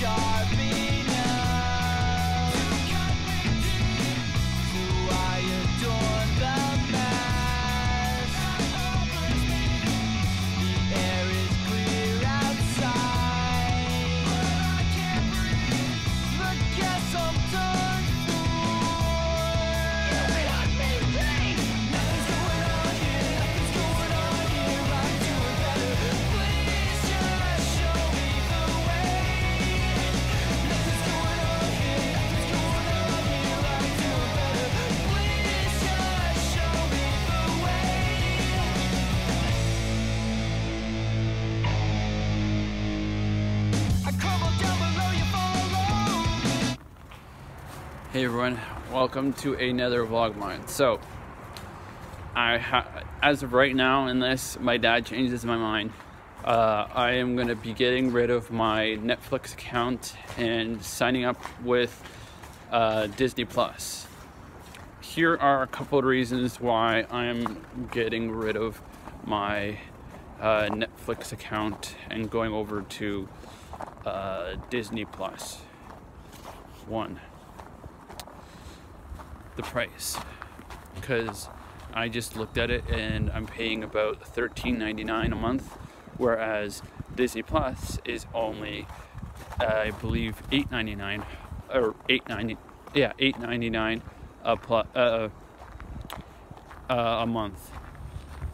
sharp Hey everyone, welcome to another vlog mine. So, I as of right now, unless my dad changes my mind, uh, I am going to be getting rid of my Netflix account and signing up with uh, Disney Plus. Here are a couple of reasons why I'm getting rid of my uh, Netflix account and going over to uh, Disney Plus. One, the price because I just looked at it and I'm paying about $13.99 a month, whereas Disney Plus is only, uh, I believe, $8.99 or $8.90, yeah, $8.99 a uh, uh, a month.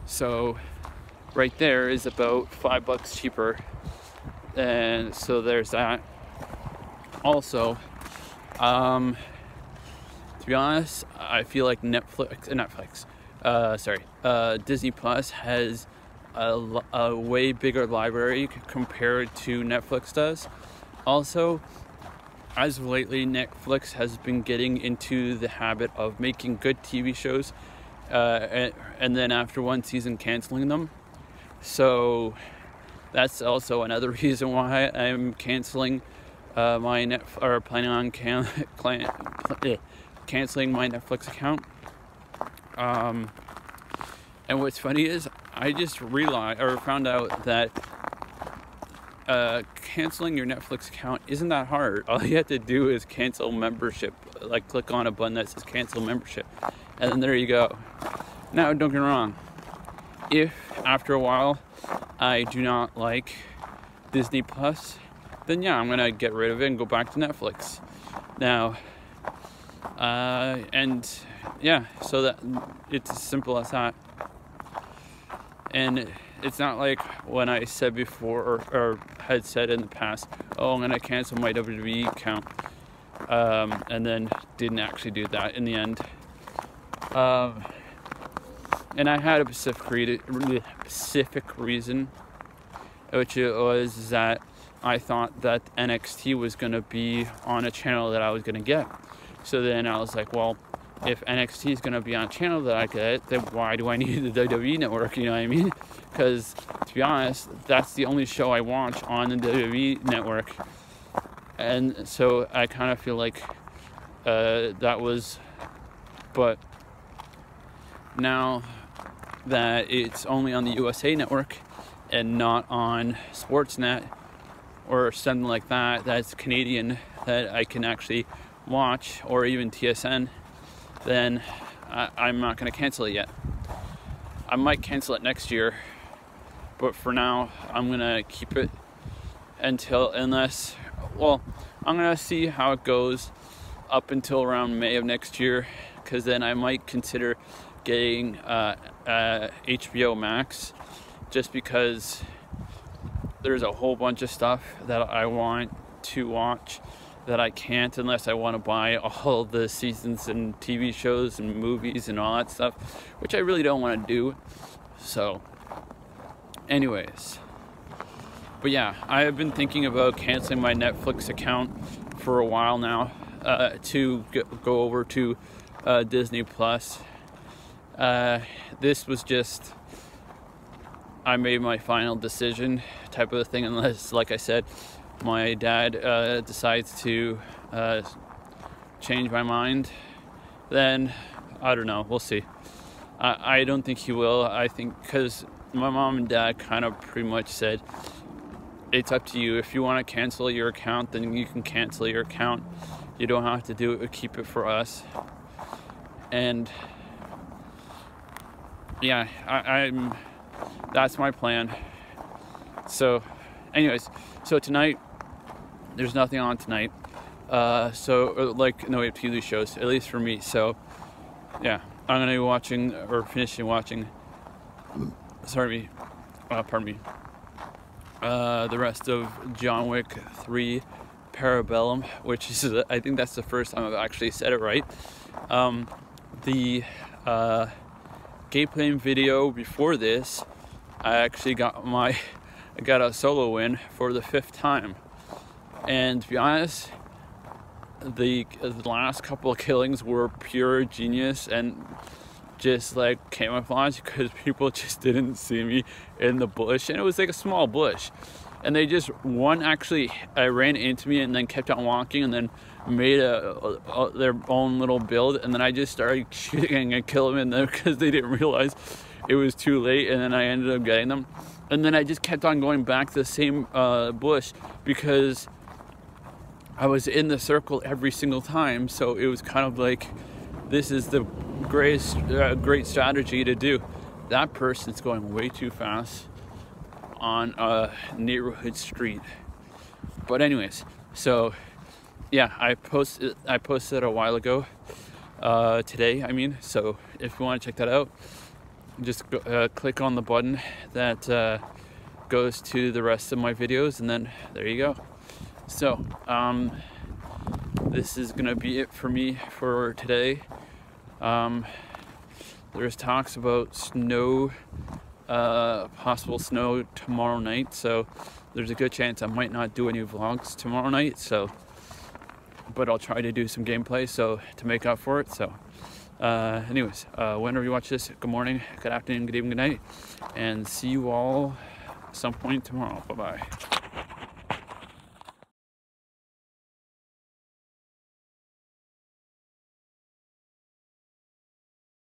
So right there is about five bucks cheaper, and so there's that. Also, um, to be honest, I feel like Netflix, uh, Netflix, uh, sorry, uh, Disney Plus has a way bigger library compared to Netflix does. Also, as of lately, Netflix has been getting into the habit of making good TV shows, uh, and, and then after one season, canceling them. So that's also another reason why I'm canceling uh, my net or planning on can- eh, canceling my Netflix account. Um, and what's funny is I just realized or found out that uh, canceling your Netflix account isn't that hard. All you have to do is cancel membership. Like click on a button that says cancel membership, and then there you go. Now, don't get me wrong. If after a while I do not like Disney Plus, then yeah, I'm gonna get rid of it and go back to Netflix. Now, uh, and yeah, so that it's as simple as that. And it's not like when I said before or, or had said in the past, oh, I'm gonna cancel my WWE account, um, and then didn't actually do that in the end. Um, and I had a specific, re- specific reason, which was that I thought that NXT was to be on a channel that I was to get. So then I was like, well, if NXT is going to be on a channel that I get, then why do I need the WWE network? You know what I mean? Because to be honest, that's the only show I watch on the WWE network. And so I kind of feel like uh, that was, but now that it's only on the USA network and not on Sportsnet or something like that that's Canadian that I can actually watch or even TSN, then I, I'm not going to cancel it yet. I might cancel it next year, but for now I'm going to keep it until unless well I'm going to see how it goes up until around May of next year because then I might consider getting uh, uh, HBO Max just because there's a whole bunch of stuff that I want to watch that I can't unless I want to buy all the seasons and TV shows and movies and all that stuff, which I really don't want to do. So, anyways, but yeah, I have been thinking about canceling my Netflix account for a while now uh, to go over to uh, Disney Plus. Uh, this was just I made my final decision type of thing, unless, like I said, my dad uh, decides to uh, change my mind, then I don't know. We'll see. I, I don't think he will. I think because my mom and dad kind of pretty much said it's up to you. If you want to cancel your account, then you can cancel your account. You don't have to do it. Keep it for us. And yeah, I, I'm. That's my plan. So, anyways, so tonight there's nothing on tonight. Uh, so like no TV shows, at least for me. So yeah, I'm gonna be watching or finishing watching. Sorry, uh, pardon me. Uh, the rest of John Wick 3 Parabellum, which is, I think that's the first time I've actually said it right. Um, the uh, gameplay video before this, I actually got my, I got a solo win for the fifth time. And to be honest, the, the last couple of killings were pure genius and just like camouflage because people just didn't see me in the bush and it was like a small bush. And they just one actually I ran into me and then kept on walking and then made a, a, a their own little build and then I just started shooting and killing them in there because they didn't realize it was too late and then I ended up getting them. And then I just kept on going back to the same uh, bush because I was in the circle every single time so it was kind of like this is the greatest uh, great strategy to do. That person's going way too fast on a neighborhood street. But anyways so yeah i posted i posted a while ago uh, today i mean so if you want to check that out just go, uh, click on the button that uh, goes to the rest of my videos and then there you go so um, this is gonna be it for me for today um, there's talks about snow, uh, possible snow tomorrow night, so there's a good chance I might not do any vlogs tomorrow night. So, but I'll try to do some gameplay so to make up for it. So, uh, anyways, uh, whenever you watch this, good morning, good afternoon, good evening, good night, and see you all some point tomorrow. Bye bye.